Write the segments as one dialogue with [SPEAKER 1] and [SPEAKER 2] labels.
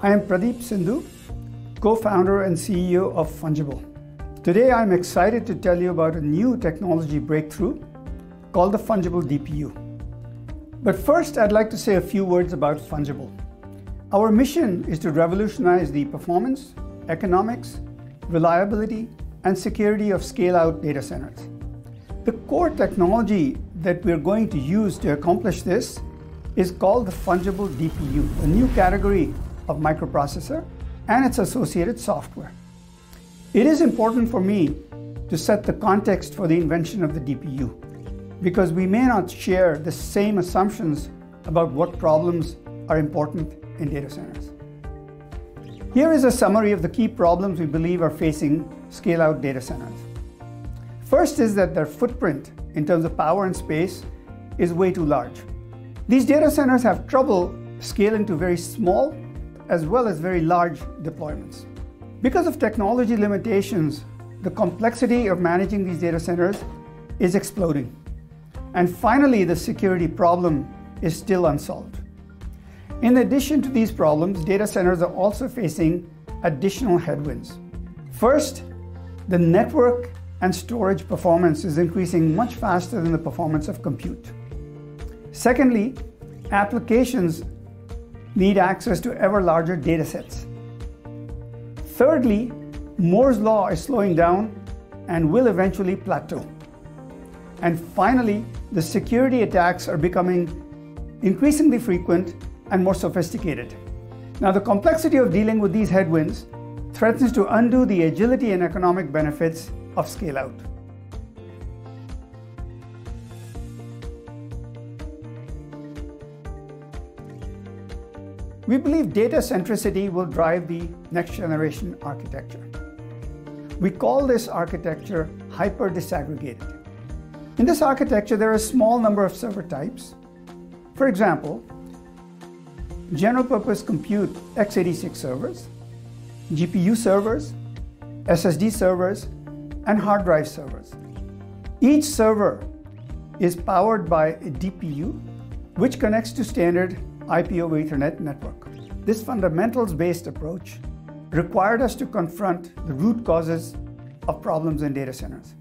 [SPEAKER 1] I am Pradeep Sindhu, co-founder and CEO of Fungible. Today I'm excited to tell you about a new technology breakthrough called the Fungible DPU. But first I'd like to say a few words about Fungible. Our mission is to revolutionize the performance, economics, reliability, and security of scale-out data centers. The core technology that we're going to use to accomplish this is called the fungible DPU, a new category of microprocessor and its associated software. It is important for me to set the context for the invention of the DPU because we may not share the same assumptions about what problems are important in data centers. Here is a summary of the key problems we believe are facing scale-out data centers. First is that their footprint in terms of power and space is way too large. These data centers have trouble scaling to very small as well as very large deployments. Because of technology limitations, the complexity of managing these data centers is exploding. And finally, the security problem is still unsolved. In addition to these problems, data centers are also facing additional headwinds. First, the network and storage performance is increasing much faster than the performance of compute. Secondly, applications need access to ever larger data sets. Thirdly, Moore's law is slowing down and will eventually plateau. And finally, the security attacks are becoming increasingly frequent and more sophisticated. Now, the complexity of dealing with these headwinds threatens to undo the agility and economic benefits of scale out. We believe data centricity will drive the next generation architecture. We call this architecture hyper disaggregated. In this architecture, there are a small number of server types. For example, general purpose compute x86 servers, GPU servers, SSD servers, and hard drive servers. Each server is powered by a DPU, which connects to standard IP over Ethernet network. This fundamentals-based approach required us to confront the root causes of problems in data centers.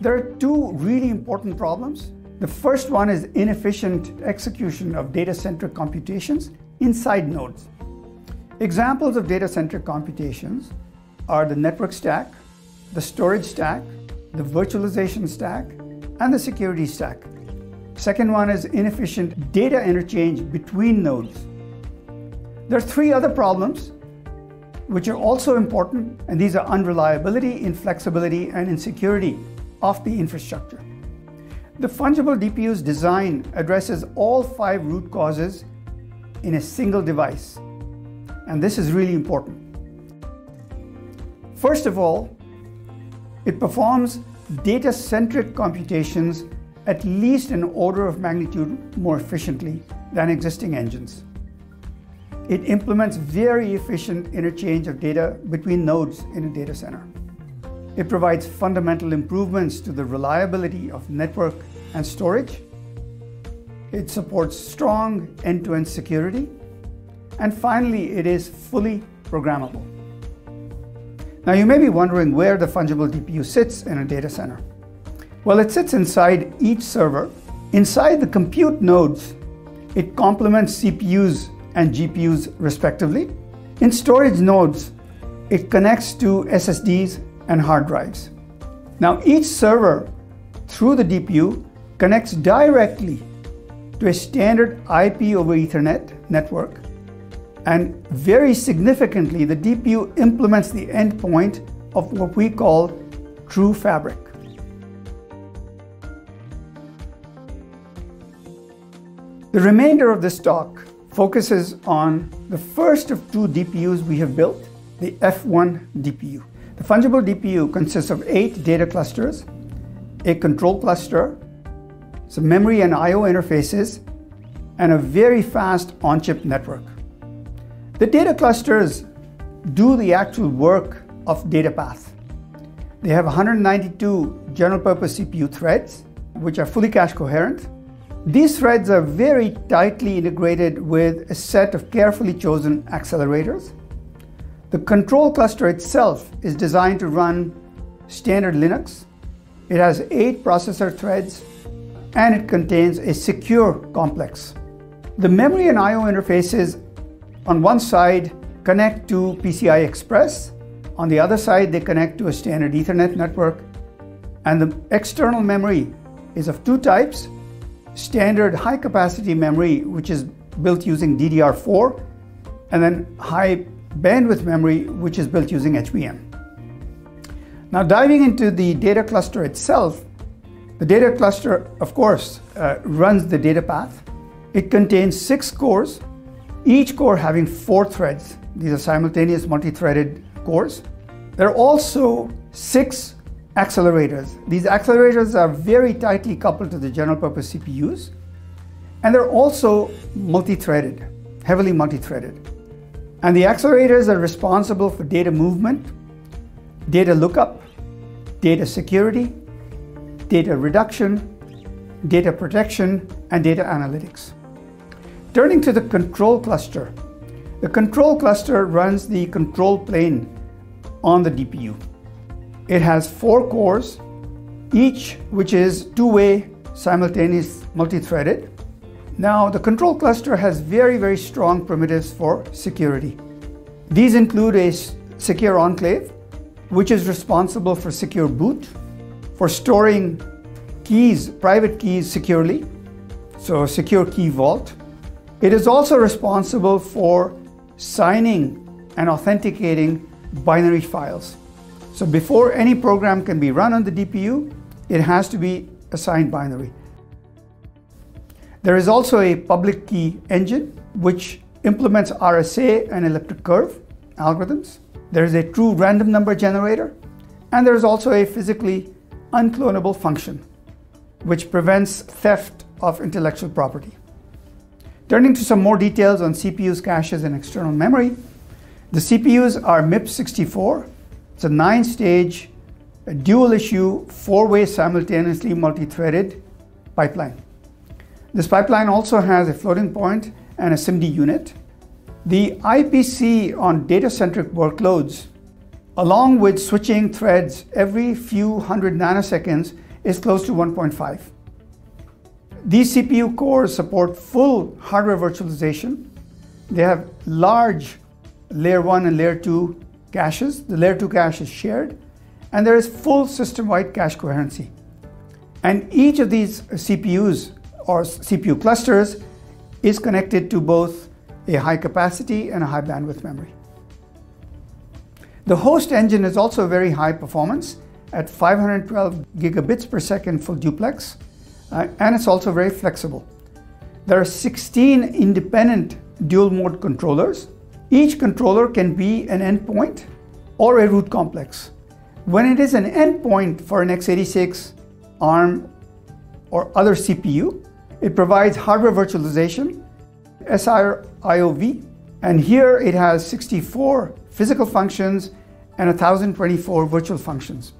[SPEAKER 1] There are two really important problems. The first one is inefficient execution of data-centric computations inside nodes. Examples of data-centric computations are the network stack, the storage stack, the virtualization stack, and the security stack. Second one is inefficient data interchange between nodes. There are three other problems which are also important, and these are unreliability, inflexibility, and insecurity of the infrastructure. The fungible DPU's design addresses all five root causes in a single device, and this is really important. First of all, it performs data-centric computations at least an order of magnitude more efficiently than existing engines. It implements very efficient interchange of data between nodes in a data center. It provides fundamental improvements to the reliability of network and storage. It supports strong end-to-end -end security. And finally, it is fully programmable. Now you may be wondering where the fungible DPU sits in a data center. Well, it sits inside each server. Inside the compute nodes, it complements CPUs and GPUs respectively. In storage nodes, it connects to SSDs and hard drives. Now each server through the DPU connects directly to a standard IP over Ethernet network and very significantly, the DPU implements the endpoint of what we call true fabric. The remainder of this talk focuses on the first of two DPUs we have built, the F1 DPU. The fungible DPU consists of eight data clusters, a control cluster, some memory and I.O. interfaces, and a very fast on-chip network. The data clusters do the actual work of data path. They have 192 general purpose CPU threads, which are fully cache coherent. These threads are very tightly integrated with a set of carefully chosen accelerators. The control cluster itself is designed to run standard Linux. It has eight processor threads and it contains a secure complex. The memory and I.O. interfaces on one side connect to PCI Express, on the other side they connect to a standard Ethernet network, and the external memory is of two types, standard high capacity memory which is built using DDR4 and then high bandwidth memory which is built using HBM. Now diving into the data cluster itself, the data cluster, of course, uh, runs the data path. It contains six cores, each core having four threads. These are simultaneous multi-threaded cores. There are also six accelerators. These accelerators are very tightly coupled to the general purpose CPUs, and they're also multi-threaded, heavily multi-threaded. And the accelerators are responsible for data movement, data lookup, data security, data reduction, data protection, and data analytics. Turning to the control cluster, the control cluster runs the control plane on the DPU. It has four cores, each which is two-way simultaneous multi-threaded. Now, the control cluster has very, very strong primitives for security. These include a secure enclave, which is responsible for secure boot, for storing keys, private keys securely, so secure key vault. It is also responsible for signing and authenticating binary files. So before any program can be run on the DPU, it has to be assigned binary. There is also a public key engine which implements RSA and elliptic curve algorithms. There is a true random number generator, and there is also a physically unclonable function, which prevents theft of intellectual property. Turning to some more details on CPUs, caches, and external memory, the CPUs are MIPS64. It's a nine-stage, dual-issue, four-way simultaneously multi-threaded pipeline. This pipeline also has a floating point and a SIMD unit. The IPC on data-centric workloads along with switching threads every few hundred nanoseconds is close to 1.5. These CPU cores support full hardware virtualization. They have large layer 1 and layer 2 caches. The layer 2 cache is shared and there is full system-wide cache coherency. And each of these CPUs or CPU clusters is connected to both a high capacity and a high bandwidth memory. The host engine is also very high performance at 512 gigabits per second full duplex, uh, and it's also very flexible. There are 16 independent dual mode controllers. Each controller can be an endpoint or a root complex. When it is an endpoint for an x86, ARM, or other CPU, it provides hardware virtualization, SIOV, and here it has 64 physical functions and 1024 virtual functions.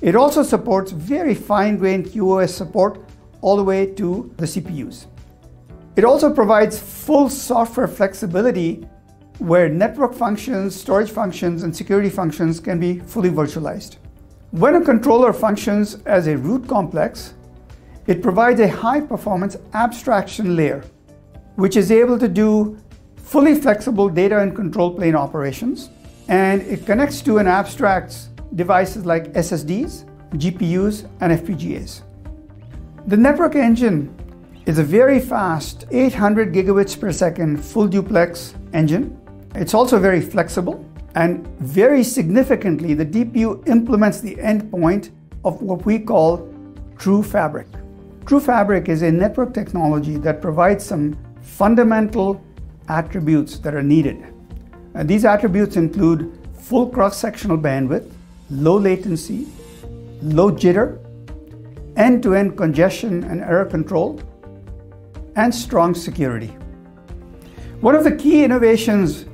[SPEAKER 1] It also supports very fine-grained QoS support all the way to the CPUs. It also provides full software flexibility where network functions, storage functions, and security functions can be fully virtualized. When a controller functions as a root complex, it provides a high-performance abstraction layer, which is able to do fully flexible data and control plane operations, and it connects to and abstracts devices like SSDs, GPUs, and FPGAs. The network engine is a very fast 800 gigabits per second full duplex engine. It's also very flexible and very significantly the DPU implements the endpoint of what we call True Fabric. True Fabric is a network technology that provides some fundamental attributes that are needed and these attributes include full cross-sectional bandwidth, low latency, low jitter, end-to-end congestion and error control, and strong security. One of the key innovations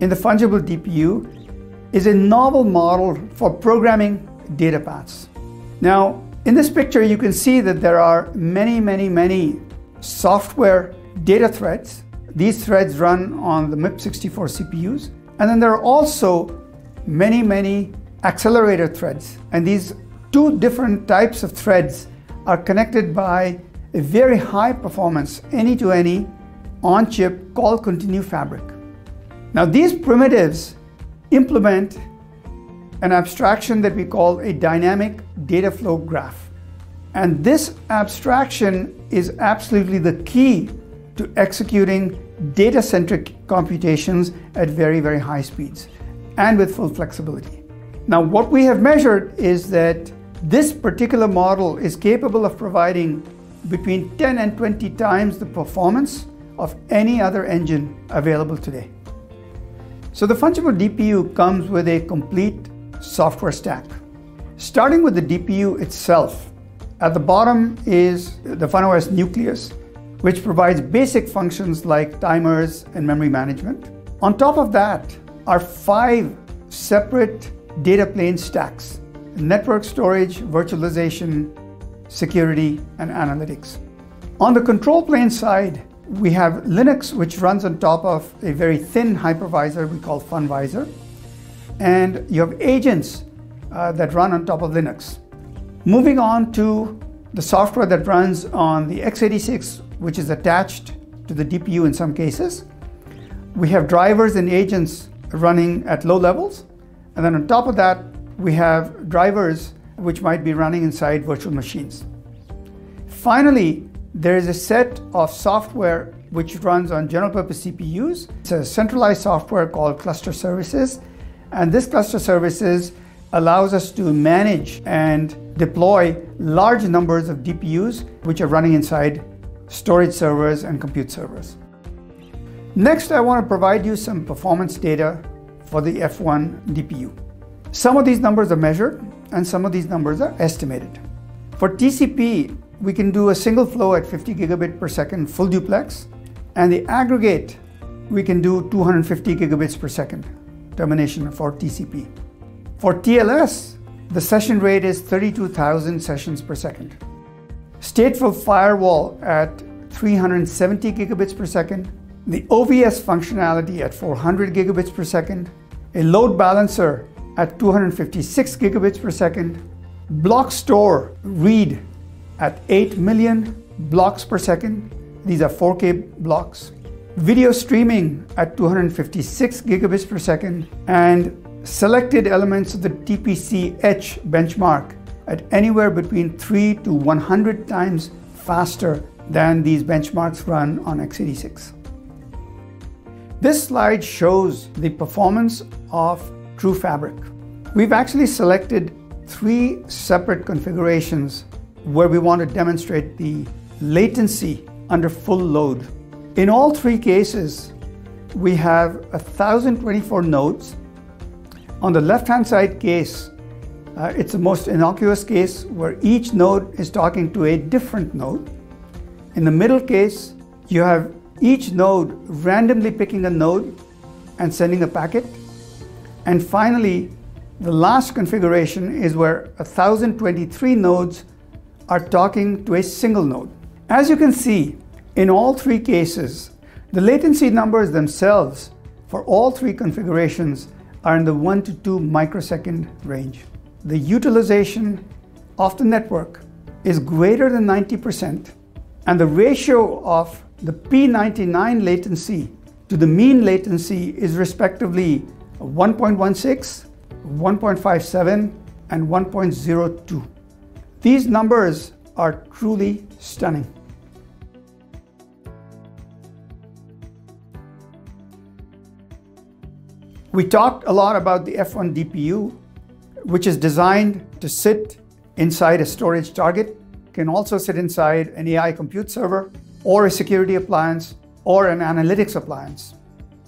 [SPEAKER 1] in the fungible DPU is a novel model for programming data paths. Now, in this picture, you can see that there are many, many, many software data threads. These threads run on the MIPS64 CPUs. And then there are also many, many accelerator threads. And these two different types of threads are connected by a very high performance any to any on chip call continue fabric. Now, these primitives implement an abstraction that we call a dynamic data flow graph. And this abstraction is absolutely the key to executing data centric computations at very, very high speeds and with full flexibility. Now, what we have measured is that this particular model is capable of providing between 10 and 20 times the performance of any other engine available today. So the fungible DPU comes with a complete software stack. Starting with the DPU itself, at the bottom is the FunOS Nucleus, which provides basic functions like timers and memory management. On top of that are five separate data plane stacks network storage, virtualization, security, and analytics. On the control plane side, we have Linux, which runs on top of a very thin hypervisor we call Funvisor. And you have agents uh, that run on top of Linux. Moving on to the software that runs on the x86, which is attached to the DPU in some cases. We have drivers and agents running at low levels. And then on top of that, we have drivers which might be running inside virtual machines. Finally, there is a set of software which runs on general purpose CPUs. It's a centralized software called Cluster Services. And this Cluster Services allows us to manage and deploy large numbers of DPUs which are running inside storage servers and compute servers. Next, I want to provide you some performance data for the F1 DPU. Some of these numbers are measured and some of these numbers are estimated. For TCP, we can do a single flow at 50 gigabit per second full duplex, and the aggregate we can do 250 gigabits per second termination for TCP. For TLS, the session rate is 32,000 sessions per second. Stateful firewall at 370 gigabits per second, the OVS functionality at 400 gigabits per second, a load balancer at 256 gigabits per second, block store read at 8 million blocks per second. These are 4K blocks. Video streaming at 256 gigabits per second and selected elements of the TPC-H benchmark at anywhere between 3 to 100 times faster than these benchmarks run on x86. This slide shows the performance of True Fabric. We've actually selected three separate configurations where we want to demonstrate the latency under full load. In all three cases, we have 1024 nodes. On the left-hand side case, uh, it's the most innocuous case where each node is talking to a different node. In the middle case, you have each node randomly picking a node and sending a packet. And finally, the last configuration is where 1023 nodes are talking to a single node. As you can see, in all three cases, the latency numbers themselves for all three configurations are in the 1 to 2 microsecond range. The utilization of the network is greater than 90%, and the ratio of the P99 latency to the mean latency is respectively 1.16, 1.57, and 1.02. These numbers are truly stunning. We talked a lot about the F1 DPU, which is designed to sit inside a storage target, can also sit inside an AI compute server, or a security appliance, or an analytics appliance.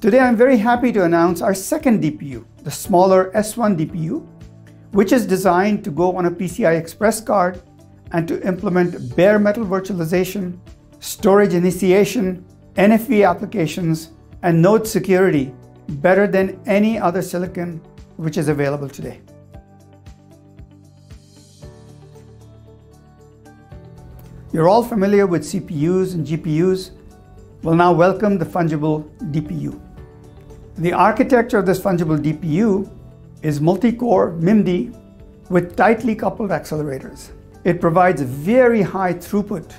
[SPEAKER 1] Today, I'm very happy to announce our second DPU, the smaller S1 DPU, which is designed to go on a PCI Express card and to implement bare metal virtualization, storage initiation, NFV applications, and node security better than any other silicon which is available today. You're all familiar with CPUs and GPUs. Well, now welcome the fungible DPU. The architecture of this fungible DPU is multi-core MIMD with tightly coupled accelerators. It provides very high throughput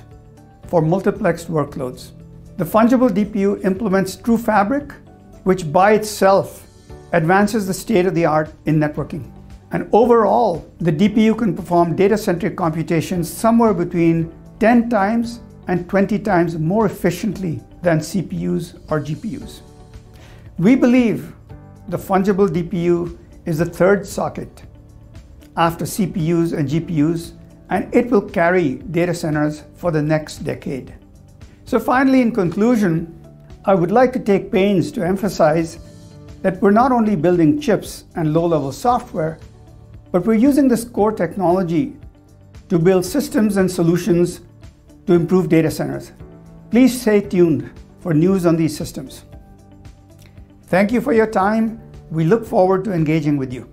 [SPEAKER 1] for multiplexed workloads. The fungible DPU implements True Fabric, which by itself advances the state of the art in networking. And overall, the DPU can perform data-centric computations somewhere between 10 times and 20 times more efficiently than CPUs or GPUs. We believe the fungible DPU is the third socket after CPUs and GPUs, and it will carry data centers for the next decade. So finally, in conclusion, I would like to take pains to emphasize that we're not only building chips and low-level software, but we're using this core technology to build systems and solutions to improve data centers. Please stay tuned for news on these systems. Thank you for your time. We look forward to engaging with you.